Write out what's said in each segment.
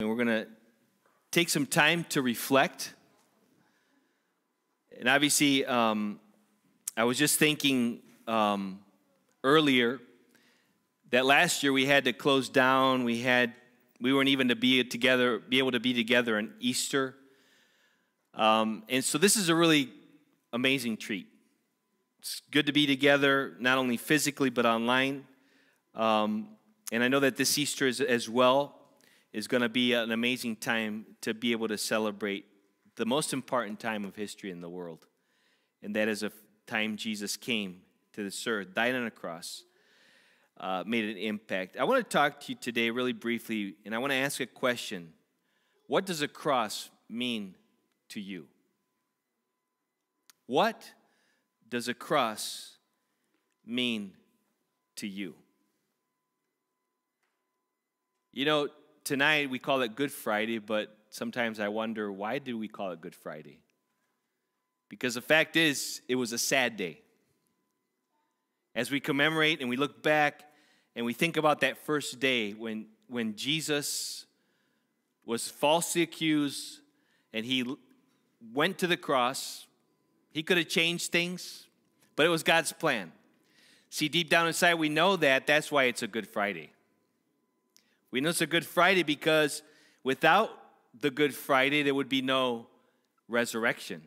And we're going to take some time to reflect. And obviously, um, I was just thinking um, earlier that last year we had to close down. We had we weren't even to be together, be able to be together on Easter. Um, and so this is a really amazing treat. It's good to be together, not only physically but online. Um, and I know that this Easter is, as well is going to be an amazing time to be able to celebrate the most important time of history in the world. And that is a time Jesus came to this earth, died on a cross, uh, made an impact. I want to talk to you today really briefly, and I want to ask a question What does a cross mean to you? What does a cross mean to you? You know, tonight we call it Good Friday, but sometimes I wonder why do we call it Good Friday? Because the fact is, it was a sad day. As we commemorate and we look back and we think about that first day when, when Jesus was falsely accused and he went to the cross, he could have changed things, but it was God's plan. See, deep down inside, we know that. That's why it's a Good Friday. We know it's a Good Friday because without the Good Friday, there would be no resurrection.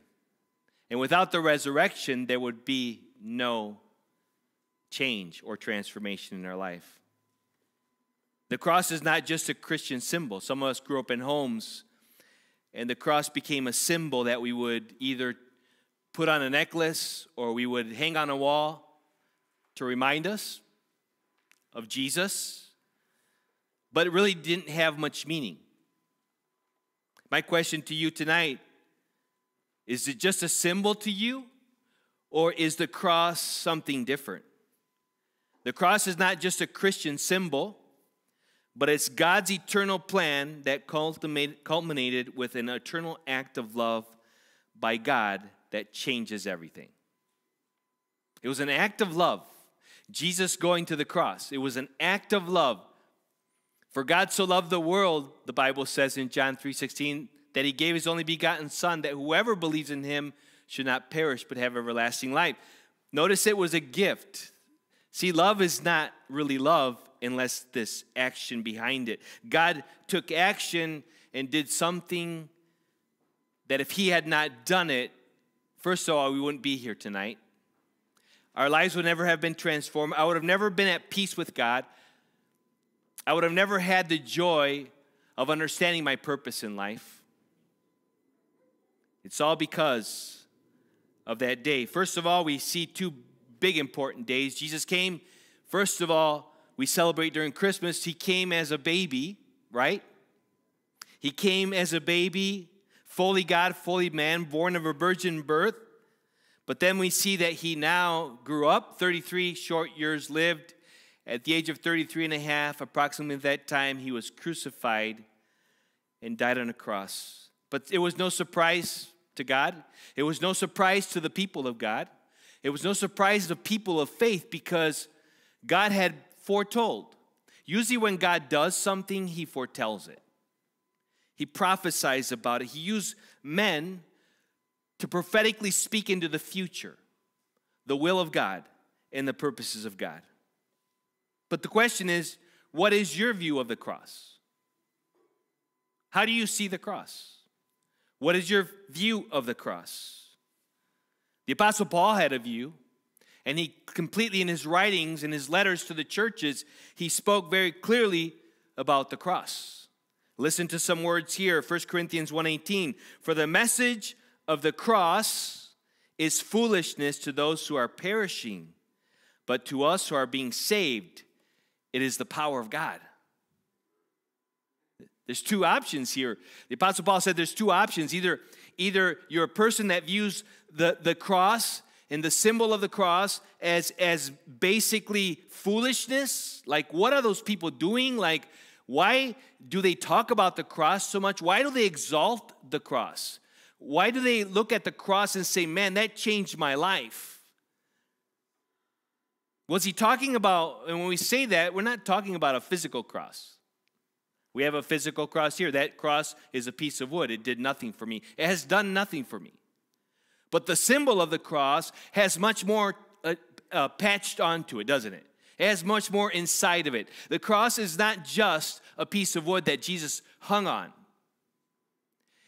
And without the resurrection, there would be no change or transformation in our life. The cross is not just a Christian symbol. Some of us grew up in homes, and the cross became a symbol that we would either put on a necklace or we would hang on a wall to remind us of Jesus but it really didn't have much meaning. My question to you tonight is it just a symbol to you, or is the cross something different? The cross is not just a Christian symbol, but it's God's eternal plan that culminated with an eternal act of love by God that changes everything. It was an act of love. Jesus going to the cross. It was an act of love for God so loved the world, the Bible says in John 3:16, that he gave his only begotten son that whoever believes in him should not perish but have everlasting life. Notice it was a gift. See, love is not really love unless this action behind it. God took action and did something that if he had not done it, first of all, we wouldn't be here tonight. Our lives would never have been transformed. I would have never been at peace with God. I would have never had the joy of understanding my purpose in life. It's all because of that day. First of all, we see two big important days. Jesus came, first of all, we celebrate during Christmas. He came as a baby, right? He came as a baby, fully God, fully man, born of a virgin birth. But then we see that he now grew up, 33 short years lived, at the age of 33 and a half, approximately that time, he was crucified and died on a cross. But it was no surprise to God. It was no surprise to the people of God. It was no surprise to the people of faith because God had foretold. Usually, when God does something, he foretells it, he prophesies about it. He used men to prophetically speak into the future, the will of God and the purposes of God. But the question is, what is your view of the cross? How do you see the cross? What is your view of the cross? The Apostle Paul had a view, and he completely, in his writings, in his letters to the churches, he spoke very clearly about the cross. Listen to some words here 1 Corinthians 1:18 For the message of the cross is foolishness to those who are perishing, but to us who are being saved, it is the power of God. There's two options here. The Apostle Paul said there's two options. Either, either you're a person that views the, the cross and the symbol of the cross as, as basically foolishness. Like, what are those people doing? Like, why do they talk about the cross so much? Why do they exalt the cross? Why do they look at the cross and say, man, that changed my life? Was he talking about, and when we say that, we're not talking about a physical cross. We have a physical cross here. That cross is a piece of wood. It did nothing for me, it has done nothing for me. But the symbol of the cross has much more uh, uh, patched onto it, doesn't it? It has much more inside of it. The cross is not just a piece of wood that Jesus hung on.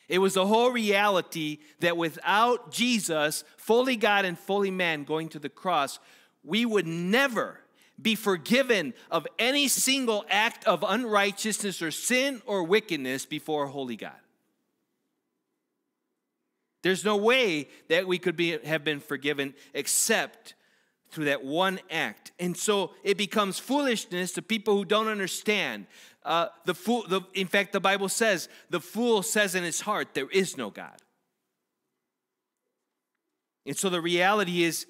It was the whole reality that without Jesus, fully God and fully man, going to the cross, we would never be forgiven of any single act of unrighteousness or sin or wickedness before holy God. There's no way that we could be, have been forgiven except through that one act. And so it becomes foolishness to people who don't understand. Uh, the fool, the, in fact, the Bible says, the fool says in his heart, there is no God. And so the reality is,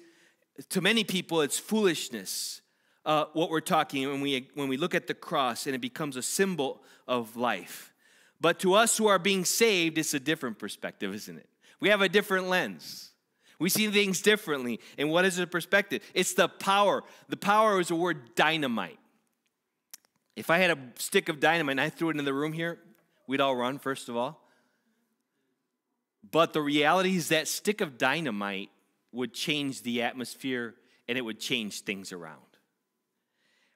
to many people, it's foolishness. Uh, what we're talking when we when we look at the cross and it becomes a symbol of life. But to us who are being saved, it's a different perspective, isn't it? We have a different lens. We see things differently. And what is the perspective? It's the power. The power is the word dynamite. If I had a stick of dynamite and I threw it in the room here, we'd all run, first of all. But the reality is that stick of dynamite would change the atmosphere and it would change things around.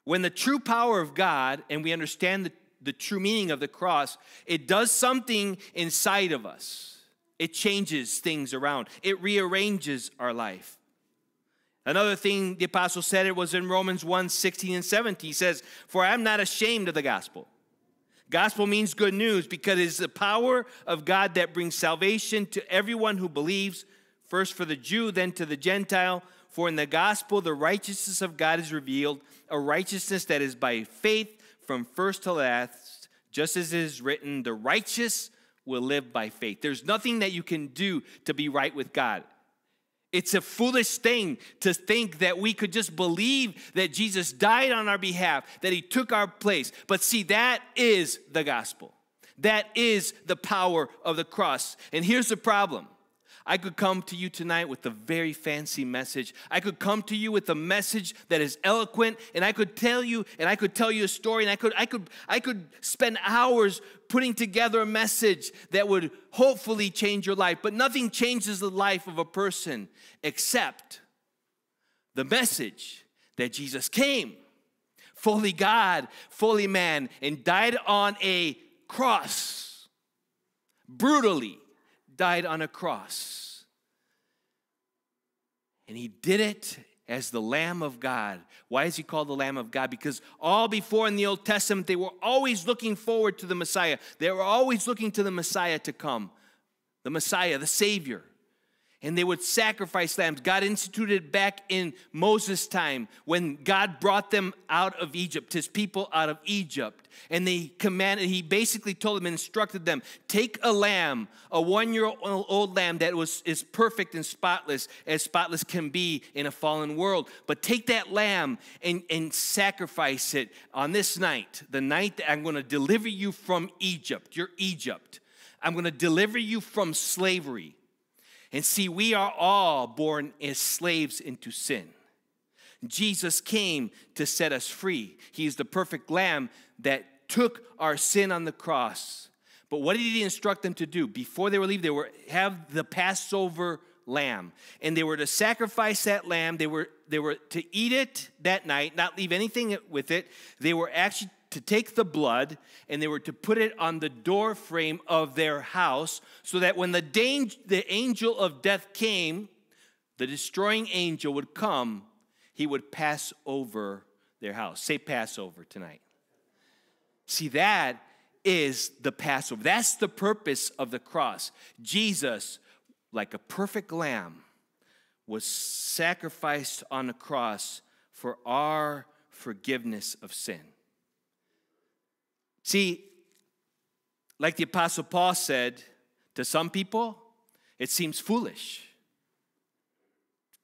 When the true power of God, and we understand the, the true meaning of the cross, it does something inside of us it changes things around, it rearranges our life. Another thing the apostle said it was in Romans 1 16 and 17. He says, For I am not ashamed of the gospel. Gospel means good news because it is the power of God that brings salvation to everyone who believes, first for the Jew, then to the Gentile. For in the gospel, the righteousness of God is revealed, a righteousness that is by faith from first to last, just as it is written, the righteous will live by faith. There's nothing that you can do to be right with God. It's a foolish thing to think that we could just believe that Jesus died on our behalf, that he took our place. But see, that is the gospel. That is the power of the cross. And here's the problem I could come to you tonight with a very fancy message. I could come to you with a message that is eloquent, and I could tell you, and I could tell you a story, and I could, I could, I could spend hours putting together a message that would hopefully change your life. But nothing changes the life of a person except the message that Jesus came, fully God, fully man, and died on a cross brutally died on a cross. And he did it as the Lamb of God. Why is he called the Lamb of God? Because all before in the Old Testament, they were always looking forward to the Messiah. They were always looking to the Messiah to come, the Messiah, the Savior and they would sacrifice lambs. God instituted back in Moses' time when God brought them out of Egypt, his people out of Egypt. And they commanded, he basically told them, instructed them, take a lamb, a one year old lamb that was is perfect and spotless, as spotless can be in a fallen world. But take that lamb and, and sacrifice it on this night, the night that I'm going to deliver you from Egypt, your Egypt. I'm going to deliver you from slavery. And see, we are all born as slaves into sin. Jesus came to set us free. He is the perfect lamb that took our sin on the cross. But what did he instruct them to do? Before they were leave, they were have the Passover lamb. And they were to sacrifice that lamb. They were, they were to eat it that night, not leave anything with it. They were actually to take the blood and they were to put it on the door frame of their house so that when the, danger, the angel of death came, the destroying angel would come, he would pass over their house. Say Passover tonight. See, that is the Passover. That's the purpose of the cross. Jesus, like a perfect lamb, was sacrificed on the cross for our forgiveness of sin. See, like the Apostle Paul said, to some people, it seems foolish.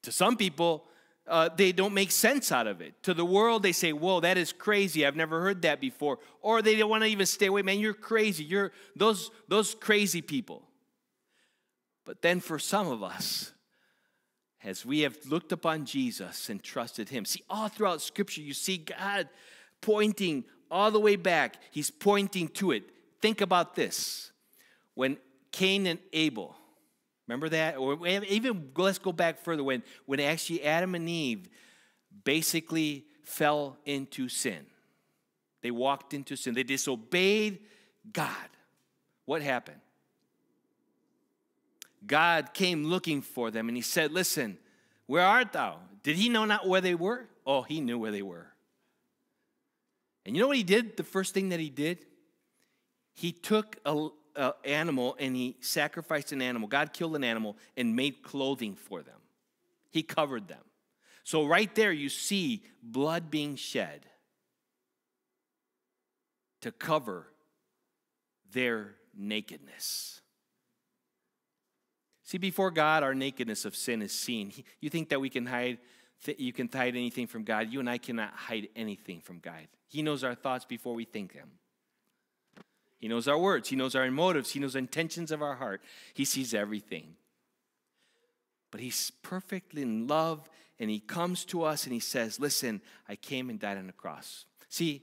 To some people, uh, they don't make sense out of it. To the world, they say, Whoa, that is crazy. I've never heard that before. Or they don't want to even stay away. Man, you're crazy. You're those, those crazy people. But then for some of us, as we have looked upon Jesus and trusted him, see, all throughout Scripture, you see God pointing all the way back, he's pointing to it. Think about this. When Cain and Abel, remember that? Or even let's go back further when, when actually Adam and Eve basically fell into sin. They walked into sin. They disobeyed God. What happened? God came looking for them and he said, Listen, where art thou? Did he know not where they were? Oh, he knew where they were. And you know what he did? The first thing that he did? He took an animal and he sacrificed an animal. God killed an animal and made clothing for them. He covered them. So, right there, you see blood being shed to cover their nakedness. See, before God, our nakedness of sin is seen. You think that we can hide, you can hide anything from God. You and I cannot hide anything from God. He knows our thoughts before we think them. He knows our words. He knows our motives. He knows intentions of our heart. He sees everything. But He's perfectly in love, and He comes to us and He says, Listen, I came and died on the cross. See,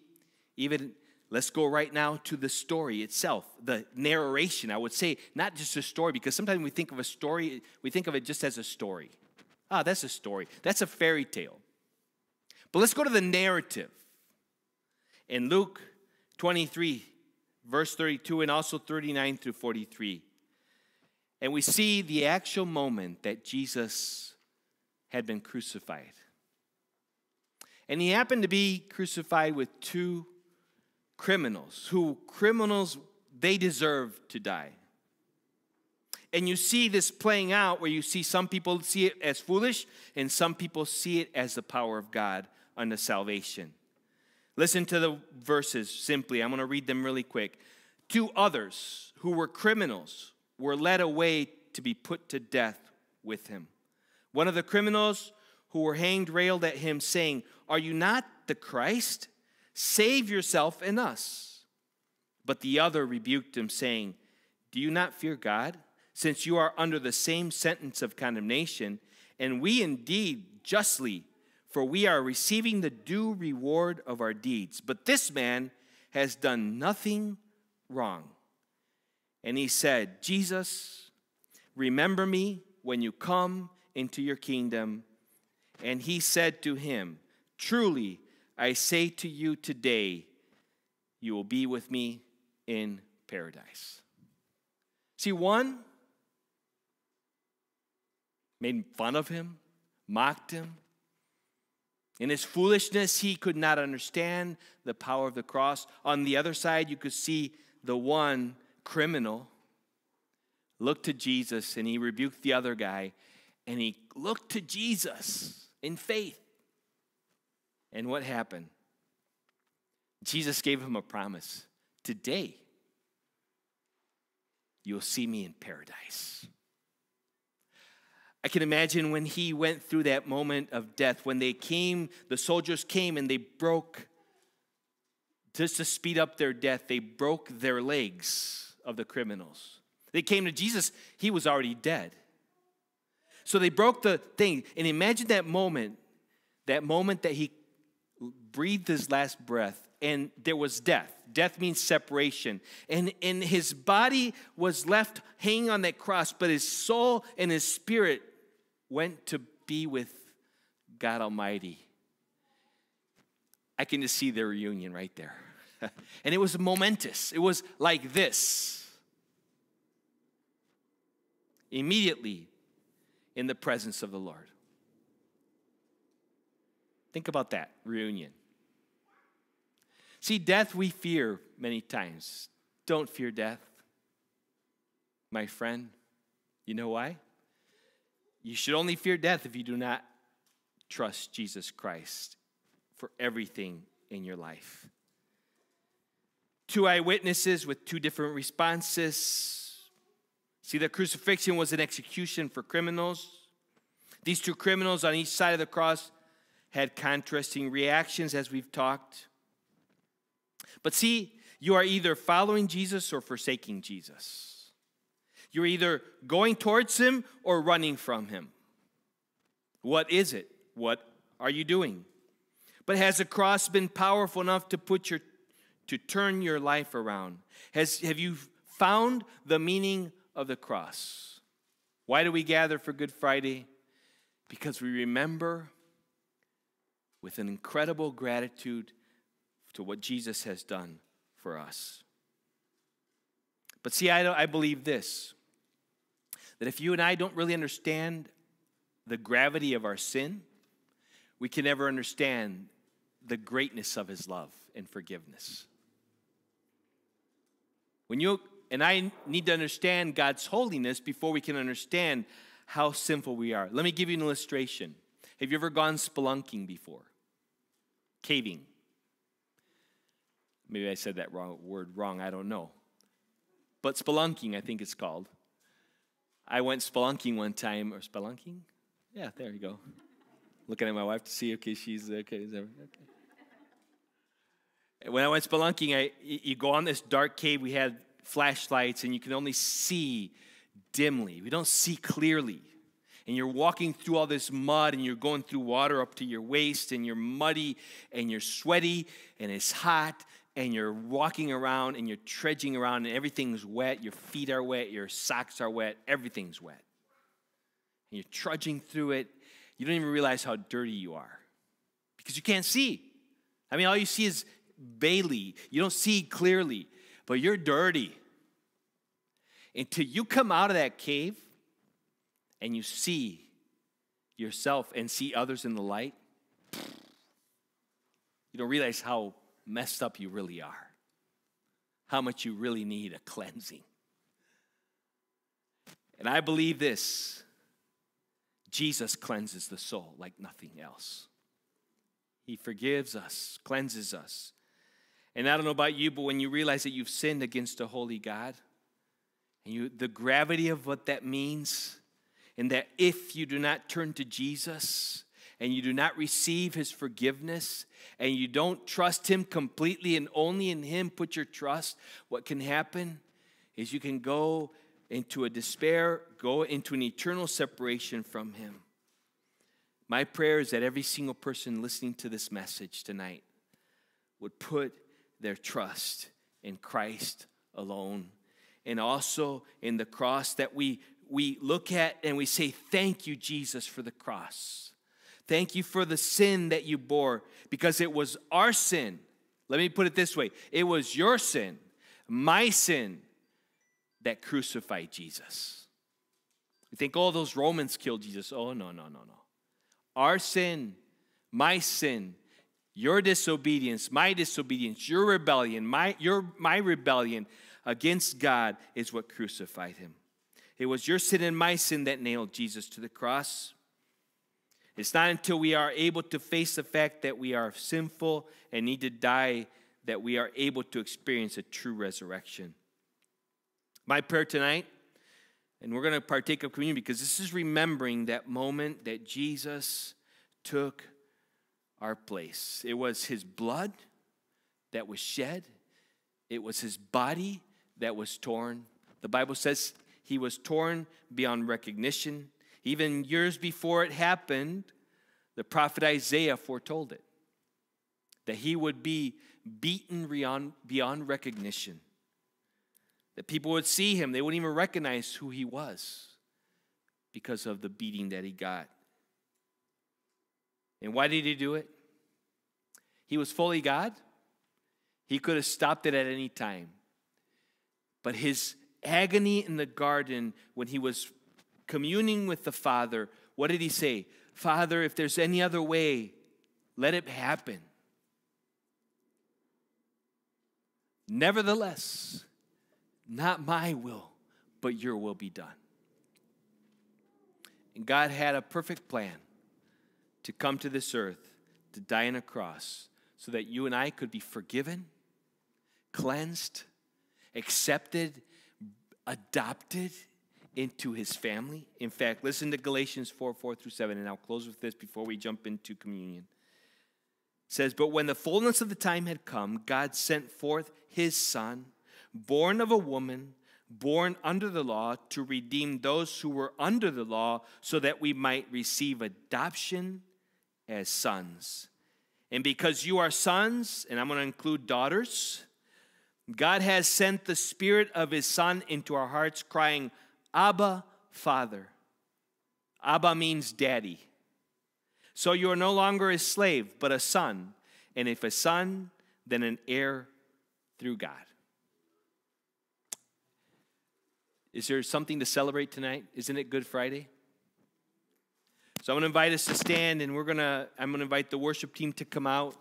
even Let's go right now to the story itself, the narration. I would say not just a story, because sometimes we think of a story, we think of it just as a story. Ah, that's a story. That's a fairy tale. But let's go to the narrative. In Luke 23, verse 32, and also 39 through 43. And we see the actual moment that Jesus had been crucified. And he happened to be crucified with two criminals, who criminals, they deserve to die. And you see this playing out where you see some people see it as foolish and some people see it as the power of God unto salvation. Listen to the verses simply. I'm going to read them really quick. Two others who were criminals were led away to be put to death with him. One of the criminals who were hanged railed at him, saying, Are you not the Christ? Save yourself and us. But the other rebuked him, saying, Do you not fear God, since you are under the same sentence of condemnation, and we indeed justly, for we are receiving the due reward of our deeds. But this man has done nothing wrong. And he said, Jesus, remember me when you come into your kingdom. And he said to him, Truly, I say to you today, you will be with me in paradise. See, one made fun of him, mocked him. In his foolishness, he could not understand the power of the cross. On the other side, you could see the one criminal look to Jesus and he rebuked the other guy and he looked to Jesus in faith. And what happened? Jesus gave him a promise. Today, you'll see me in paradise. I can imagine when he went through that moment of death, when they came, the soldiers came and they broke, just to speed up their death, they broke their legs of the criminals. They came to Jesus, he was already dead. So they broke the thing. And imagine that moment, that moment that he breathed his last breath and there was death. Death means separation. And, and his body was left hanging on that cross, but his soul and his spirit went to be with God Almighty. I can just see their reunion right there. and it was momentous. It was like this. Immediately in the presence of the Lord. Think about that reunion. See, death we fear many times. Don't fear death, my friend. You know why? You should only fear death if you do not trust Jesus Christ for everything in your life. Two eyewitnesses with two different responses. See, the crucifixion was an execution for criminals. These two criminals on each side of the cross had contrasting reactions, as we've talked. But see, you are either following Jesus or forsaking Jesus. You're either going towards him or running from him. What is it? What are you doing? But has the cross been powerful enough to put your to turn your life around? Has, have you found the meaning of the cross? Why do we gather for Good Friday? Because we remember with an incredible gratitude to what Jesus has done for us. But see, I, I believe this that if you and I don't really understand the gravity of our sin, we can never understand the greatness of his love and forgiveness. When you and I need to understand God's holiness before we can understand how sinful we are. Let me give you an illustration. Have you ever gone spelunking before? Caving. Maybe I said that wrong word wrong, I don't know. But spelunking, I think it's called. I went spelunking one time, or spelunking? Yeah, there you go. Looking at my wife to see, okay, she's okay. okay. When I went spelunking, I, you go on this dark cave. We had flashlights, and you can only see dimly. We don't see clearly. And you're walking through all this mud, and you're going through water up to your waist, and you're muddy, and you're sweaty, and it's hot, and you're walking around, and you're trudging around, and everything's wet. Your feet are wet, your socks are wet, everything's wet. And you're trudging through it. You don't even realize how dirty you are because you can't see. I mean, all you see is Bailey. You don't see clearly, but you're dirty. Until you come out of that cave and you see yourself and see others in the light, you don't realize how messed up you really are, how much you really need a cleansing. And I believe this Jesus cleanses the soul like nothing else. He forgives us, cleanses us. And I don't know about you, but when you realize that you've sinned against a holy God, and you, the gravity of what that means, and that if you do not turn to Jesus and you do not receive his forgiveness and you don't trust him completely and only in him put your trust, what can happen is you can go into a despair, go into an eternal separation from him. My prayer is that every single person listening to this message tonight would put their trust in Christ alone and also in the cross that we we look at and we say thank you Jesus for the cross. Thank you for the sin that you bore because it was our sin. Let me put it this way. It was your sin, my sin that crucified Jesus. You think, oh, those Romans killed Jesus. Oh, no, no, no, no. Our sin, my sin, your disobedience, my disobedience, your rebellion, my, your, my rebellion against God is what crucified him. It was your sin and my sin that nailed Jesus to the cross. It's not until we are able to face the fact that we are sinful and need to die that we are able to experience a true resurrection. My prayer tonight, and we're going to partake of communion because this is remembering that moment that Jesus took our place. It was his blood that was shed, it was his body that was torn. The Bible says he was torn beyond recognition. Even years before it happened, the prophet Isaiah foretold it that he would be beaten beyond, recognition. That people would see him, they wouldn't even recognize who he was because of the beating that he got. And why did he do it? He was fully God. He could have stopped it at any time. But his agony in the garden when he was communing with the Father, what did he say? Father, if there's any other way, let it happen. Nevertheless, not my will, but your will be done. And God had a perfect plan to come to this earth, to die on a cross, so that you and I could be forgiven, cleansed, accepted, adopted into his family. In fact, listen to Galatians 4 4 through 7, and I'll close with this before we jump into communion. It says, But when the fullness of the time had come, God sent forth his son, born of a woman, born under the law, to redeem those who were under the law, so that we might receive adoption as sons. And because you are sons, and I'm going to include daughters, God has sent the Spirit of His Son into our hearts, crying, Abba, Father. Abba means daddy. So you are no longer a slave, but a son. And if a son, then an heir through God. Is there something to celebrate tonight? Isn't it Good Friday? So I'm going to invite us to stand and we're going to I'm going to invite the worship team to come out.